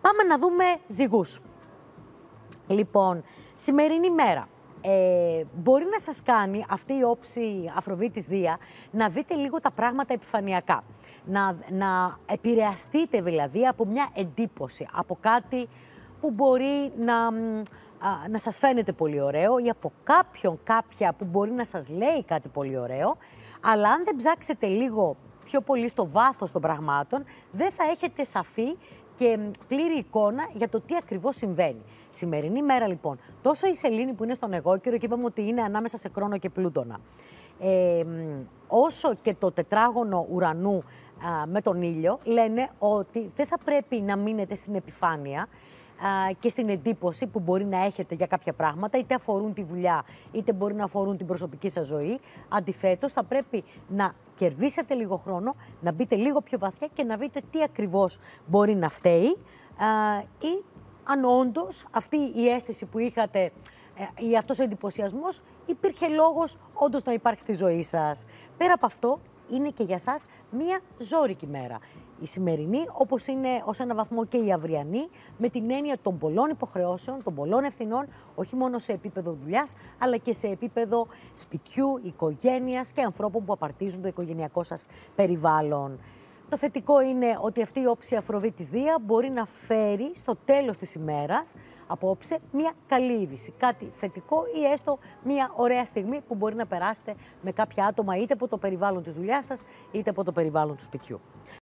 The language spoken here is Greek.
Πάμε να δούμε ζυγούς. Λοιπόν, σημερινή μέρα. Ε, μπορεί να σας κάνει αυτή η όψη Αφροδίτης Δία να δείτε λίγο τα πράγματα επιφανειακά. Να, να επηρεαστείτε δηλαδή από μια εντύπωση, από κάτι που μπορεί να, να σας φαίνεται πολύ ωραίο ή από κάποιον κάποια που μπορεί να σας λέει κάτι πολύ ωραίο, αλλά αν δεν ψάξετε λίγο πιο πολύ στο βάθος των πραγμάτων, δεν θα έχετε σαφή και πλήρη εικόνα για το τι ακριβώς συμβαίνει. Σημερινή μέρα λοιπόν, τόσο η σελήνη που είναι στον εγώ και είπαμε ότι είναι ανάμεσα σε κρόνο και πλούτονα, ε, όσο και το τετράγωνο ουρανού με τον ήλιο, λένε ότι δεν θα πρέπει να μείνετε στην επιφάνεια, και στην εντύπωση που μπορεί να έχετε για κάποια πράγματα, είτε αφορούν τη δουλειά, είτε μπορεί να αφορούν την προσωπική σας ζωή. Αντιθέτως, θα πρέπει να κερδίσετε λίγο χρόνο, να μπείτε λίγο πιο βαθιά και να δείτε τι ακριβώς μπορεί να φταίει ή αν όντως αυτή η αίσθηση που είχατε ε, ή αυτός ο εντυπωσιασμός υπήρχε λόγος όντως να υπάρχει στη ζωή σας. Πέρα από αυτό, είναι και για σας μία ζώρικη μέρα η σημερινή, όπως είναι ως ένα βαθμό και η αυριανή, με την έννοια των πολλών υποχρεώσεων, των πολλών ευθυνών, όχι μόνο σε επίπεδο δουλειάς, αλλά και σε επίπεδο σπιτιού, οικογένειας και ανθρώπων που απαρτίζουν το οικογενειακό σας περιβάλλον. Το θετικό είναι ότι αυτή η όψη Αφροδίτης Δία μπορεί να φέρει στο τέλος της ημέρας απόψε μια καλή είδηση, κάτι θετικό ή έστω μια ωραία στιγμή που μπορεί να περάσετε με κάποια άτομα είτε από το περιβάλλον της δουλειάς σας είτε από το περιβάλλον του σπιτιού.